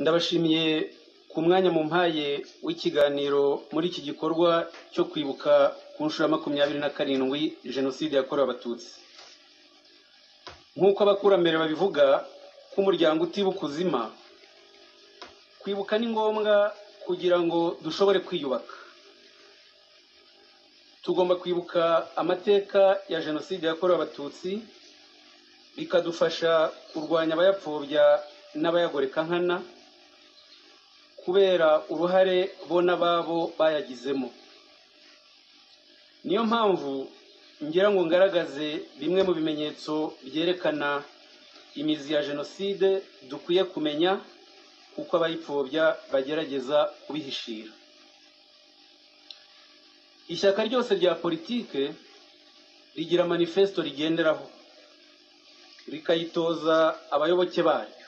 ndabashimiye ku mwanya mu mpaye w'ikiganiro muri iki gikorwa cyo kwibuka ku nshuro ya makumyabiri na karindwi jenoside yakorewe abatutsi. Nk'uko abakurambere babivuga ko umuryango utibuka uzima kwibuka ni ngombwa kugira ngo dushobore kwiyubaka. Tugomba kwibuka amateka ya jenoside yakorewe abatutsi bikadufasha kurwanya abayapfobya n'abayagoreka nkana kubera uruhare bo n'ababo bayagizemo. Niyo mpamvu ngira ngo ngaragaze bimwe mu bimenyetso byerekana imizi ya jenoside dukwiye kumenya kuko abayipfobya bagerageza kubihishira. Ishyaka ryose rya politike rigira manifesto rigenderaho rikayitoza abayoboke baryo.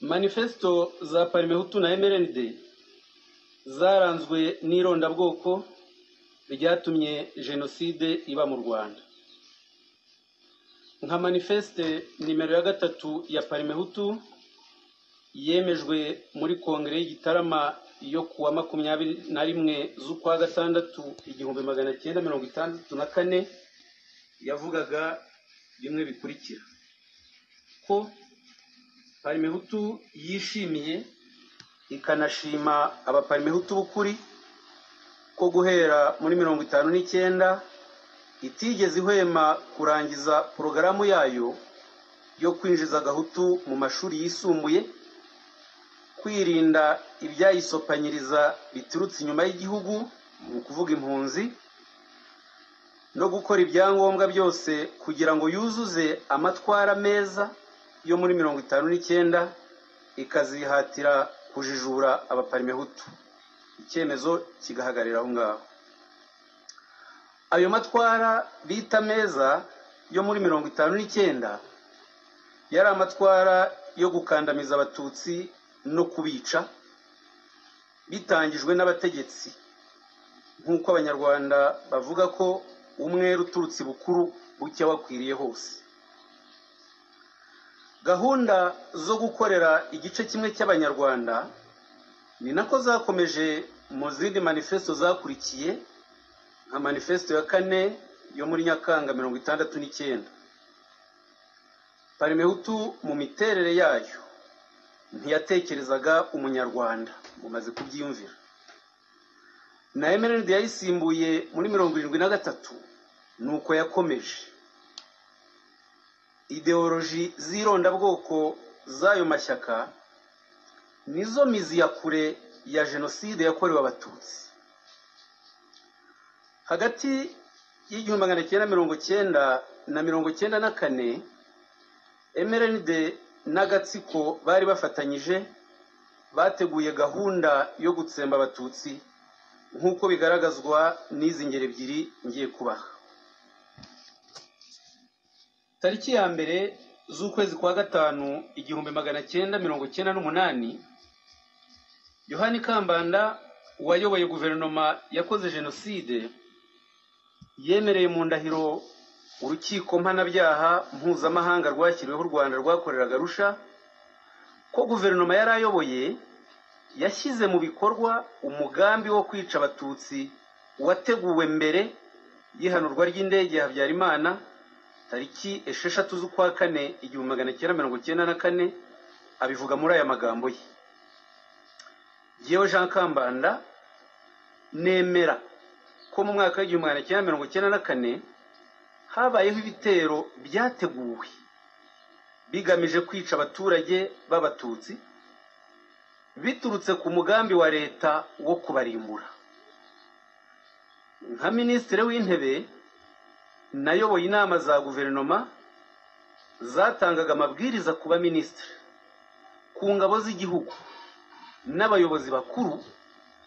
Manifesto za parimehutu na mrnd zaranzwe n'irondabwoko ryatumye jenoside iba mu rwanda. Nka manifeste nimero ya gatatu ya parimehutu yemejwe muri kongere y'igitarama yo kuwa makumyabiri na rimwe z'ukwa gatandatu igihumbi magana cyenda mirongo itandatu na kane yavugaga bimwe bikurikira. Ko parimehutu yishimiye ikanashima abaparimehutu b'ukuri ko guhera muri mirongo itanu n'icyenda itigeze ihwema kurangiza porogaramu yayo yo kwinjiza agahutu mu mashuri yisumbuye kwirinda ibyayisopanyiriza biturutse inyuma y'igihugu ni ukuvuga impunzi no gukora ibyangombwa byose kugira ngo yuzuze amatwara meza yo muri mirongo itanu n'icyenda ikazihatira kujijura abaparimehutu icyemezo kigahagarira aho ngaho. Ayo matwara bita meza yo muri mirongo itanu n'icyenda yari amatwara yo gukandamiza abatutsi no kubica bitangijwe n'abategetsi. Nk'uko abanyarwanda bavuga ko umwere uturutse bukuru bucya wakwiriye hose. Gahunda zo gukorera igice kimwe cy'abanyarwanda ni nako zakomeje mu zindi manifesto zakurikiye nka manifesto ya kane yo muri nyakanga mirongo itandatu n'icyenda. Parimehutu mu miterere yayo ntiyatekerezaga umunyarwanda mumaze kubyiyumvira. Na mrnd yayisimbuye muri mirongo irindwi na gatatu ni uko yakomeje. Ideoloji z'irondabwoko z'ayo mashyaka nizo mizi ya kure ya jenoside yakorewe abatutsi. Hagati y'igihumbi magana cyenda mirongo cyenda na mirongo cyenda na kane mrnd n'agatsiko bari bafatanyije bateguye gahunda yo gutsemba abatutsi nk'uko bigaragazwa n'izi ngero ebyiri ngiye kubaha. Tariki ya mbere z'ukwezi kwa gatanu igihumbi magana cyenda mirongo cyenda n'umunani yohani kambanda wayoboye guverinoma yakoze jenoside yemereye mu ndahiro urukiko mpanabyaha mpuzamahanga rwashyiriweho u rwanda rwakoreraga rusha ko guverinoma yari ayoboye yashyize mu bikorwa umugambi wo kwica abatutsi wateguwe mbere y'ihanurwa ry'indege ya habyarimana tariki esheshatu z'ukwa kane igihumbi magana cyenda mirongo cyenda na kane abivuga muri aya magambo ye. Yewe jean kambanda nemera ko mu mwaka w'igihumbi magana cyenda mirongo cyenda na kane habayeho ibitero byateguwe bigamije kwica abaturage b'abatutsi biturutse ku mugambi wa leta wo kubarimbura. Nka minisitiri w'intebe nayoboye inama za guverinoma zatangaga amabwiriza ku baminisitiri ku ngabo z'igihugu n'abayobozi bakuru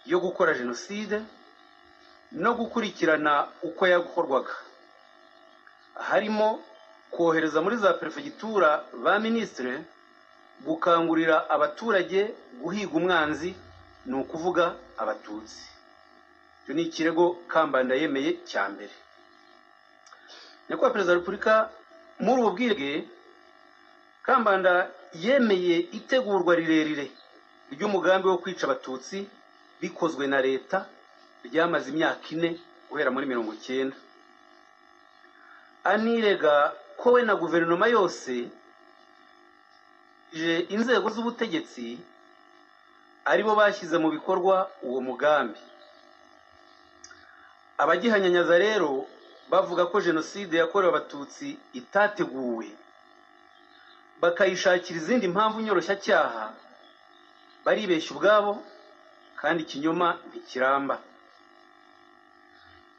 yo gukora jenoside no gukurikirana uko yakorwaga. Harimo kohereza muri za perefegitura ba minisitiri gukangurira abaturage guhiga umwanzi ni ukuvuga abatutsi. Icyo ni ikirego kambanda yemeye cya mbere. Nyakubahwa perezida wa repubulika muri ubu bwirwe kambanda yemeye itegurwa rirerire ry'umugambi wo kwica abatutsi bikozwe na leta ryamaze imyaka ine guhera muri mirongo icyenda. Anirega ko we na guverinoma yose inzego z'ubutegetsi ari bo bashyize mu bikorwa uwo mugambi. Abagihanyanyaza rero bavuga ko jenoside yakorewe abatutsi itateguwe. Bakayishakira izindi mpamvu nyoroshyacyaha baribeshya ubwabo kandi ikinyoma ntikiramba.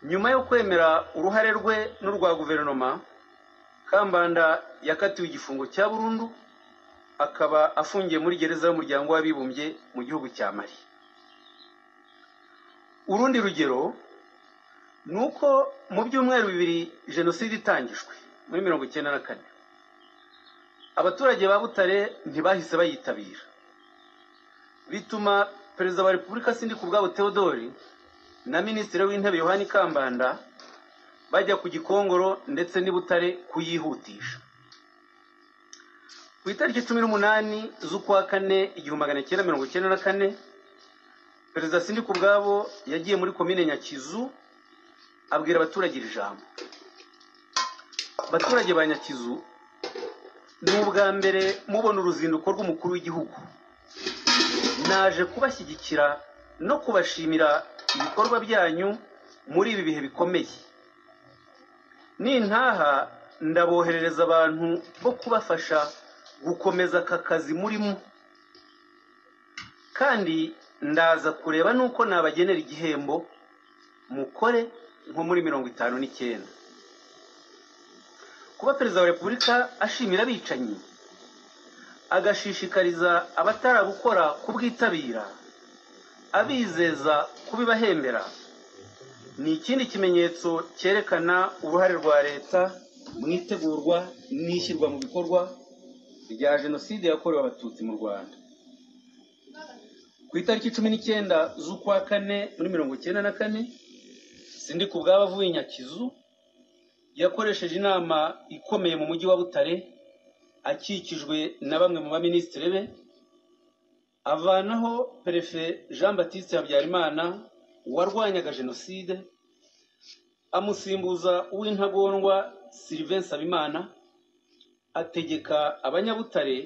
Nyuma yo kwemera uruhare rwe n'urwa guverinoma kambanda yakatiwe igifungo cya burundu akaba afungiye muri gereza y'umuryango w'abibumbye mu gihugu cya mali. Urundi rugero ni uko mu byumweru bibiri jenoside itangijwe muri mirongo icyenda na kane. Abaturage ba butare ntibahise bayitabira. Bituma perezida wa repubulika sindi ku bwabo theodore na minisitiri w'intebe yohani kambanda bajya ku gikongoro ndetse n'i butare kuyihutisha. Ku itariki cumi n'umunani z'ukwa kane igihumbi magana cyenda mirongo icyenda na kane perezida sindi ku bwabo yagiye muri komine nyakizu abwira abaturage iri jambo. Abaturage ba nyakizu ni ubwa mbere mubona uruzinduko rw'umukuru w'igihugu. Naje kubashyigikira no kubashimira ibikorwa byanyu muri ibi bihe bikomeye. Nintaha ndaboherereza abantu bo kubafasha gukomeza aka kazi murimo. Kandi ndaza kureba n'uko nabagenera igihembo. Mukore nko muri mirongo itanu n'icyenda. Kuba perezida wa repubulika ashimira abicanyi agashishikariza abatarabukora kubwitabira abizeza kubibahembera. Ni ikindi kimenyetso cyerekana uruhare rwa leta mu itegurwa n'ishyirwa mu bikorwa rya jenoside yakorewe abatutsi mu rwanda. Ku itariki cumi n'icyenda z'ukwa kane muri mirongo icyenda na kane sindi ku bwaba avuye nyakizu yakoresheje inama ikomeye mu mujyi wa butare akikijwe na bamwe mu baminisitiri be avanaho perefe jean batiste habyarimana warwanyaga jenoside amusimbuza uw'intagondwa sylvain nsabimana ategeka abanyabutare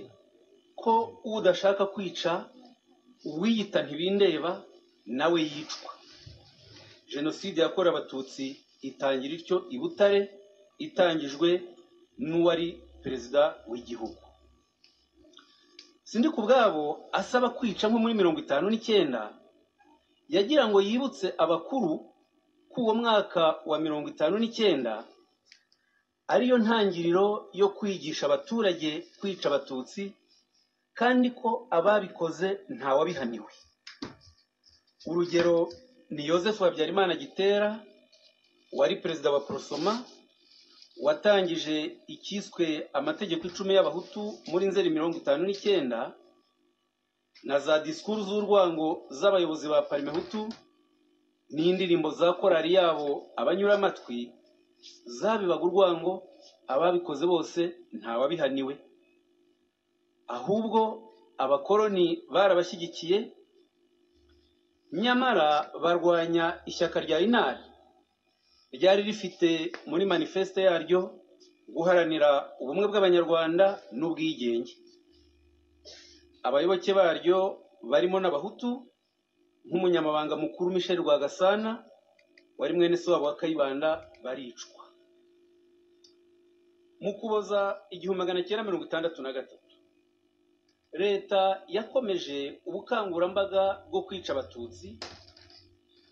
ko udashaka kwica uwiyita ntibindeba nawe yicwa. Jenoside yakorewe abatutsi itangira ityo i butare itangijwe n'uwari perezida w'igihugu. Sindi ku bwabo asaba kwica nko muri mirongo itanu n'icyenda yagira ngo yibutse abakuru ko uwo mwaka wa mirongo itanu n'icyenda ariyo ntangiriro yo kwigisha abaturage kwica abatutsi kandi ko ababikoze ntawabihaniwe urugero ni yosefu habyarimana gitera wari perezida wa porosoma watangije icyiswe amategeko icumi y'abahutu muri nzeri mirongo itanu n'icyenda na za disikuru z'urwango z'abayobozi ba parimehutu n'indirimbo za korari yabo abanyuramatwi zabibaga urwango ababikoze bose ntawabihaniwe ahubwo abakoloni barabashyigikiye nyamara barwanya ishyaka rya inari. Ryari rifite muri manifeste yaryo guharanira ubumwe bw'abanyarwanda n'ubwigenge. Abayoboke baryo barimo n'abahutu nk'umunyamabanga mukuru michel rwagasana wari mwene se wabo wa kayibanda baricwa. Mu kuboza igihumbi magana cyenda mirongo itandatu na gatatu. Leta yakomeje ubukangurambaga bwo kwica abatutsi.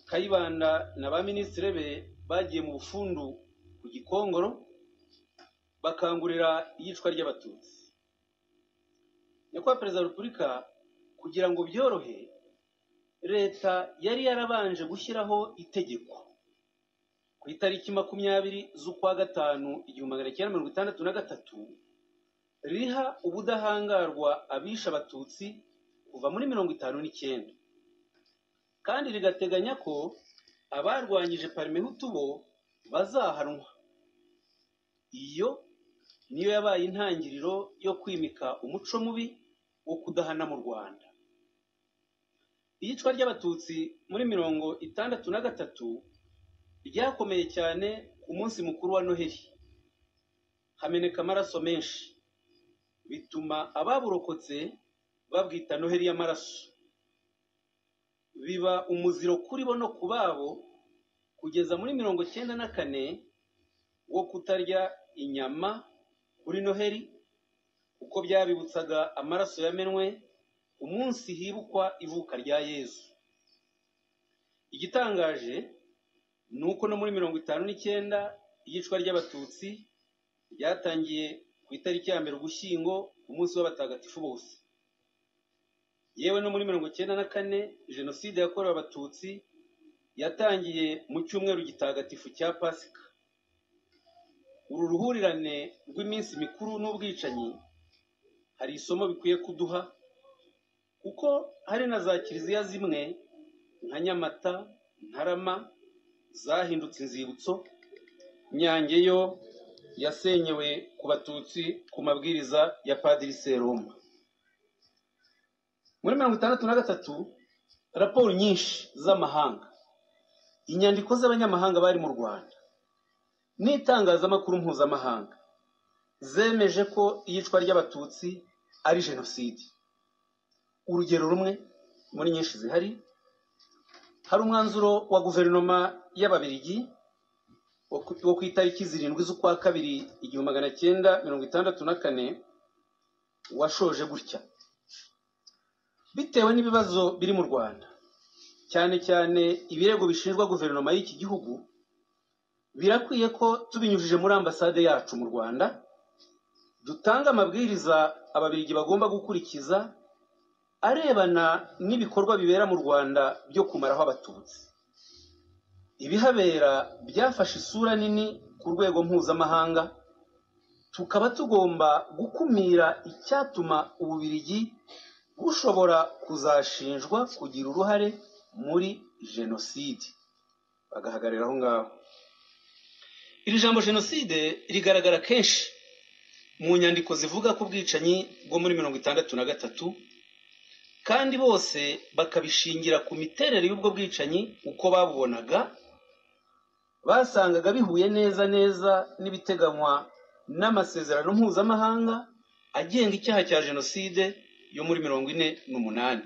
Kayibanda na ba minisitiri be bagiye mu bufundu ku gikongoro bakangurira iyicwa ry'abatutsi. Nyakubahwa perezida wa repubulika kugira ngo byorohe leta yari yarabanje gushyiraho itegeko. Ku itariki makumyabiri z'ukwa gatanu igihumbi magana cyenda mirongo itandatu na gatatu riha ubudahangarwa abisha abatutsi kuva muri mirongo itanu n'icyenda. Kandi rigateganya ko abarwanyije parimehutu bo bazahanwa iyo niyo yabaye intangiriro yo kwimika umuco mubi wo kudahana mu rwanda. Iyicwa ry'abatutsi muri mirongo itandatu na gatatu ryakomeye cyane ku munsi mukuru wa noheli. Hameneka amaraso menshi. Bituma ababurokotse babwita noheli y'amaraso. Biba umuziro kuri bo no ku babo kugeza muri mirongo cyenda na kane wo kutarya inyama kuri noheli kuko byabibutsaga amaraso yamenwe umunsi hibukwa ivuka rya yezu igitangaje ni uko no muri mirongo itanu n'icyenda iyicwa ry'abatutsi ryatangiye ku itariki ya mbere ugushyingo umunsi w'abatagatifu bose. Yewe no muri mirongo icyenda na kane jenoside yakorewe abatutsi yatangiye mu cyumweru gitagatifu cya pasika. Uru ruhurirane rw'iminsi mikuru n'ubwicanyi hari isomo bikwiye kuduha kuko hari na za kiliziya zimwe nka nyamata ntarama zahindutse inzibutso nyange yo yasenyewe ku batutsi ku mabwiriza ya padiri seroma. Muri mirongo itandatu na gatatu raporo nyinshi z'amahanga. Inyandiko z'abanyamahanga bari mu rwanda. N'itangazamakuru mpuzamahanga zemeje ko iyicwa ry'abatutsi ari jenoside. Urugero rumwe muri nyinshi zihari hari umwanzuro wa guverinoma y'ababirigi wo ku itariki zirindwi z'ukwa kabiri igihumbi magana cyenda mirongo itandatu na kane washoje gutya. Bitewe n'ibibazo biri mu rwanda cyane cyane ibirego bishinjwa guverinoma y'iki gihugu birakwiye ko tubinyujije muri ambasade yacu mu rwanda dutanga amabwiriza ababirigi bagomba gukurikiza arebana n'ibikorwa bibera mu rwanda byo kumaraho abatutsi. Ibihabera byafashe isura nini ku rwego mpuzamahanga tukaba tugomba gukumira icyatuma ububirigi bushobora kuzashinjwa kugira uruhare muri jenoside. Bagahagarara aho ngaho. Iri jambo jenoside rigaragara kenshi mu nyandiko zivuga ku bwicanyi bwo muri mirongo itandatu na gatatu kandi bose bakabishingira ku miterere y'ubwo bwicanyi uko babubonaga basangaga bihuye neza neza n'ibiteganywa n'amasezerano mpuzamahanga agenga icyaha cya jenoside yo muri mirongo ine n'umunani.